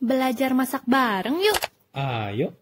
Belajar masak bareng yuk. Ayo.